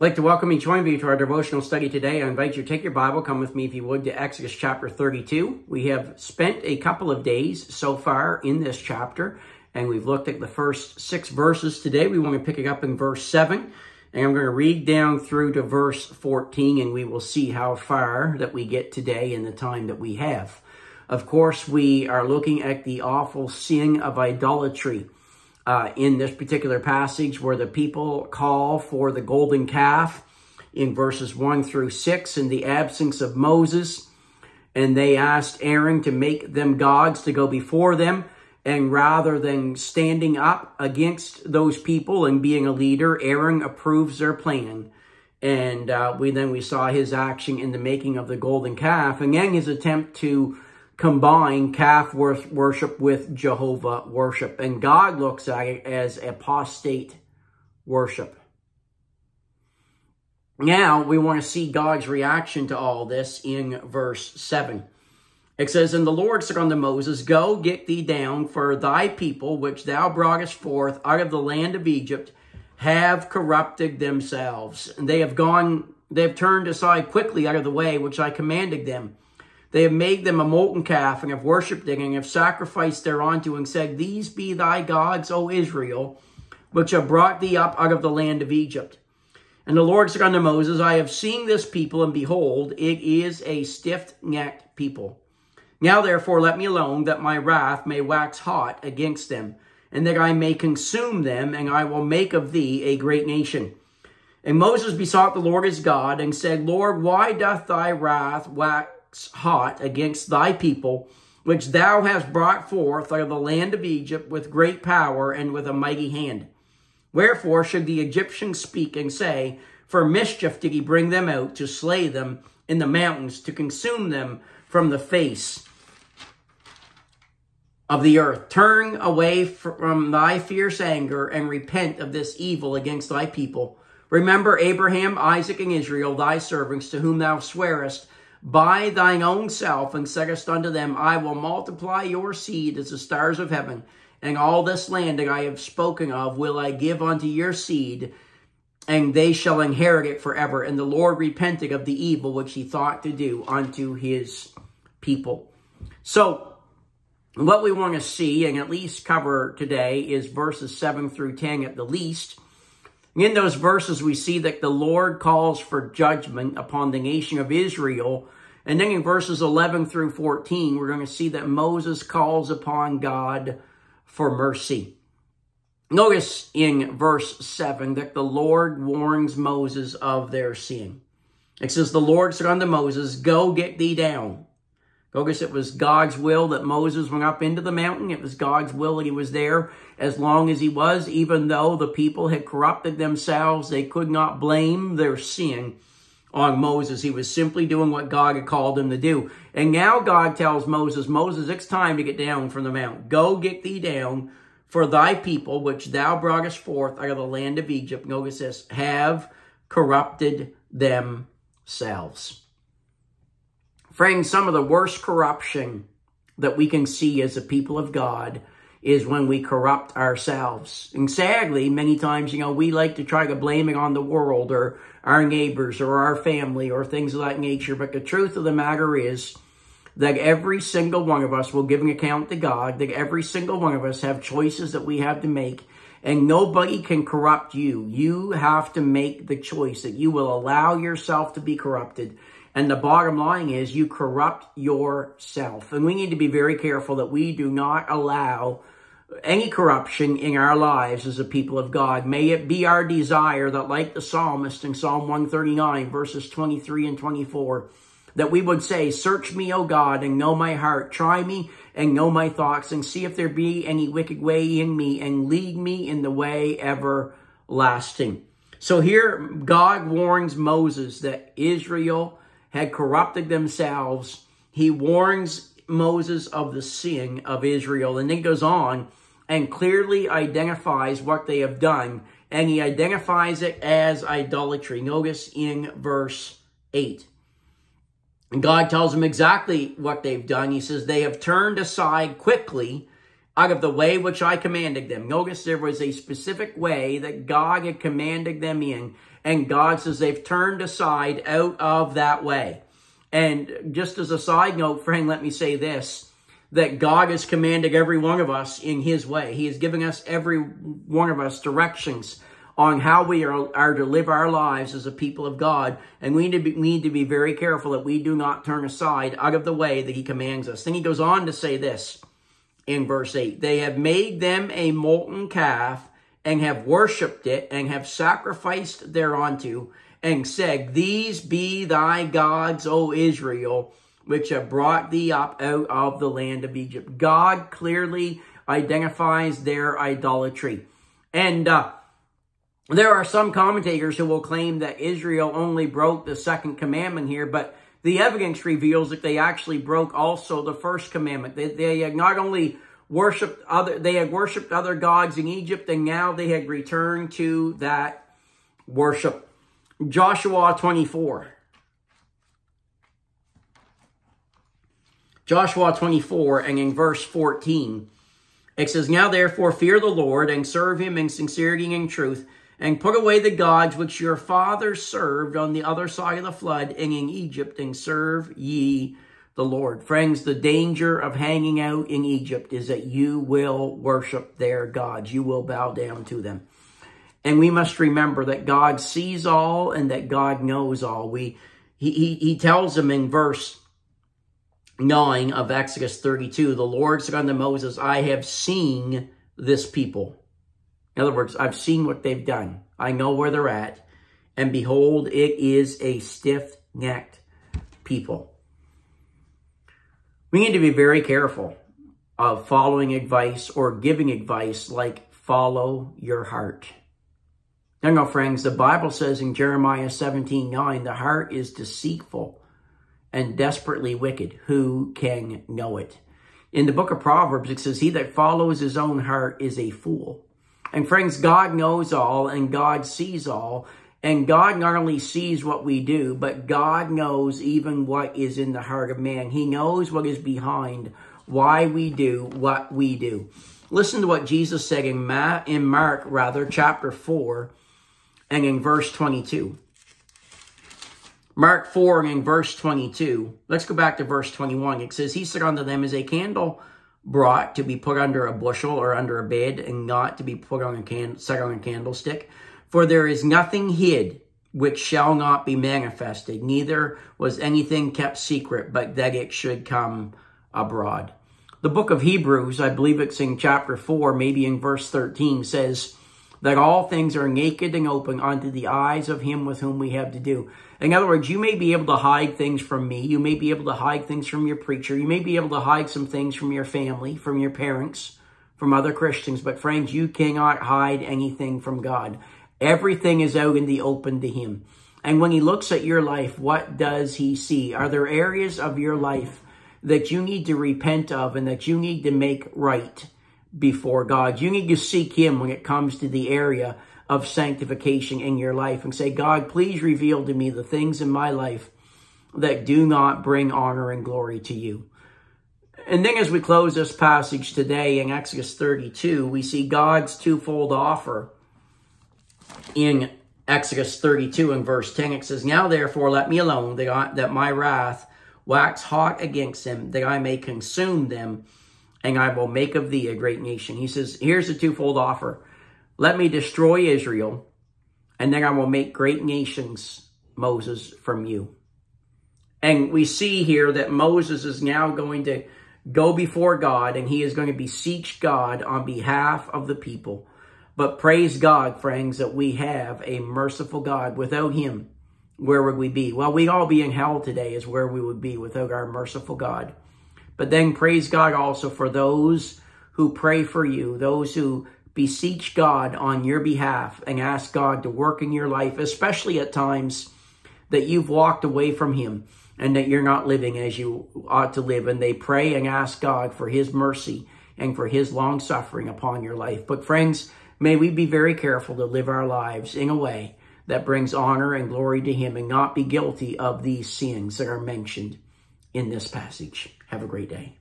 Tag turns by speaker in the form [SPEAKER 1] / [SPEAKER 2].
[SPEAKER 1] I'd like to welcome each one of you to our devotional study today. I invite you to take your Bible, come with me if you would to Exodus chapter 32. We have spent a couple of days so far in this chapter, and we've looked at the first six verses today. We want to pick it up in verse 7, and I'm going to read down through to verse 14, and we will see how far that we get today in the time that we have. Of course, we are looking at the awful sin of idolatry uh, in this particular passage where the people call for the golden calf in verses 1 through 6 in the absence of Moses. And they asked Aaron to make them gods to go before them. And rather than standing up against those people and being a leader, Aaron approves their plan. And uh, we then we saw his action in the making of the golden calf. And then his attempt to combine calf worship with Jehovah worship. And God looks at it as apostate worship. Now, we want to see God's reaction to all this in verse 7. It says, And the Lord said unto Moses, Go, get thee down, for thy people, which thou broughtest forth out of the land of Egypt, have corrupted themselves. And they have gone, they have turned aside quickly out of the way which I commanded them. They have made them a molten calf, and have worshipped it, and have sacrificed thereunto, and said, These be thy gods, O Israel, which have brought thee up out of the land of Egypt. And the Lord said unto Moses, I have seen this people, and behold, it is a stiff-necked people. Now therefore let me alone, that my wrath may wax hot against them, and that I may consume them, and I will make of thee a great nation. And Moses besought the Lord his God, and said, Lord, why doth thy wrath wax hot against thy people, which thou hast brought forth out of the land of Egypt with great power and with a mighty hand. Wherefore should the Egyptians speak and say, For mischief did he bring them out to slay them in the mountains, to consume them from the face of the earth. Turn away from thy fierce anger and repent of this evil against thy people. Remember Abraham, Isaac, and Israel, thy servants, to whom thou swearest by thine own self, and saidst unto them, I will multiply your seed as the stars of heaven, and all this land that I have spoken of will I give unto your seed, and they shall inherit it forever. And the Lord repented of the evil which he thought to do unto his people. So, what we want to see and at least cover today is verses 7 through 10 at the least. In those verses, we see that the Lord calls for judgment upon the nation of Israel. And then in verses 11 through 14, we're going to see that Moses calls upon God for mercy. Notice in verse 7 that the Lord warns Moses of their sin. It says, The Lord said unto Moses, Go get thee down. Focus, it was God's will that Moses went up into the mountain. It was God's will that he was there as long as he was, even though the people had corrupted themselves. They could not blame their sin on Moses. He was simply doing what God had called him to do. And now God tells Moses, Moses, it's time to get down from the mount. Go get thee down for thy people, which thou broughtest forth out of the land of Egypt. Notice this, have corrupted themselves. Friends, some of the worst corruption that we can see as a people of God is when we corrupt ourselves. And sadly, many times, you know, we like to try to blame it on the world or our neighbors or our family or things of that nature. But the truth of the matter is that every single one of us will give an account to God, that every single one of us have choices that we have to make. And nobody can corrupt you. You have to make the choice that you will allow yourself to be corrupted and the bottom line is you corrupt yourself. And we need to be very careful that we do not allow any corruption in our lives as a people of God. May it be our desire that like the psalmist in Psalm 139 verses 23 and 24, that we would say, search me, O God, and know my heart. Try me and know my thoughts and see if there be any wicked way in me and lead me in the way everlasting. So here God warns Moses that Israel had corrupted themselves. He warns Moses of the sin of Israel. And then goes on and clearly identifies what they have done. And he identifies it as idolatry. Notice in verse 8. And God tells them exactly what they've done. He says, They have turned aside quickly out of the way which I commanded them. Notice there was a specific way that God had commanded them in. And God says they've turned aside out of that way. And just as a side note, friend, let me say this, that God is commanding every one of us in his way. He is giving us, every one of us, directions on how we are, are to live our lives as a people of God. And we need, to be, we need to be very careful that we do not turn aside out of the way that he commands us. Then he goes on to say this in verse 8. They have made them a molten calf and have worshipped it and have sacrificed thereunto and said, These be thy gods, O Israel, which have brought thee up out of the land of Egypt. God clearly identifies their idolatry. And uh, there are some commentators who will claim that Israel only broke the second commandment here, but the evidence reveals that they actually broke also the first commandment. They, they not only worshipped other, they had worshipped other gods in Egypt, and now they had returned to that worship. Joshua 24. Joshua 24, and in verse 14, it says, Now therefore fear the Lord, and serve him in sincerity and truth, and put away the gods which your fathers served on the other side of the flood and in Egypt, and serve ye the Lord. Friends, the danger of hanging out in Egypt is that you will worship their gods. You will bow down to them. And we must remember that God sees all and that God knows all. We he, he, he tells them in verse 9 of Exodus 32, the Lord said unto Moses, I have seen this people. In other words, I've seen what they've done. I know where they're at. And behold, it is a stiff-necked people. We need to be very careful of following advice or giving advice like follow your heart. Now, no, friends, the Bible says in Jeremiah 17, 9, the heart is deceitful and desperately wicked. Who can know it? In the book of Proverbs, it says, he that follows his own heart is a fool. And friends, God knows all and God sees all. And God not only sees what we do, but God knows even what is in the heart of man. He knows what is behind why we do what we do. Listen to what Jesus said in, Ma- in Mark, rather, chapter 4, and in verse 22. Mark 4 and in verse 22. Let's go back to verse 21. It says, He said unto them, Is a candle brought to be put under a bushel or under a bed and not to be put on a can set on a candlestick. For there is nothing hid which shall not be manifested, neither was anything kept secret, but that it should come abroad. The book of Hebrews, I believe it's in chapter 4, maybe in verse 13, says that all things are naked and open unto the eyes of him with whom we have to do. In other words, you may be able to hide things from me. You may be able to hide things from your preacher. You may be able to hide some things from your family, from your parents, from other Christians. But friends, you cannot hide anything from God. Everything is out in the open to him. And when he looks at your life, what does he see? Are there areas of your life that you need to repent of and that you need to make right before God? You need to seek him when it comes to the area of sanctification in your life and say, God, please reveal to me the things in my life that do not bring honor and glory to you. And then as we close this passage today in Exodus 32, we see God's twofold offer in Exodus 32 and verse 10. It says, Now therefore let me alone, that, I, that my wrath wax hot against them, that I may consume them, and I will make of thee a great nation. He says, here's the twofold offer. Let me destroy Israel, and then I will make great nations, Moses, from you. And we see here that Moses is now going to go before God, and he is going to beseech God on behalf of the people. But praise God, friends, that we have a merciful God. Without him, where would we be? Well, we'd all be in hell today is where we would be without our merciful God. But then praise God also for those who pray for you, those who beseech God on your behalf and ask God to work in your life, especially at times that you've walked away from Him and that you're not living as you ought to live. And they pray and ask God for His mercy and for His long suffering upon your life. But friends, may we be very careful to live our lives in a way that brings honor and glory to Him and not be guilty of these sins that are mentioned in this passage. Have a great day.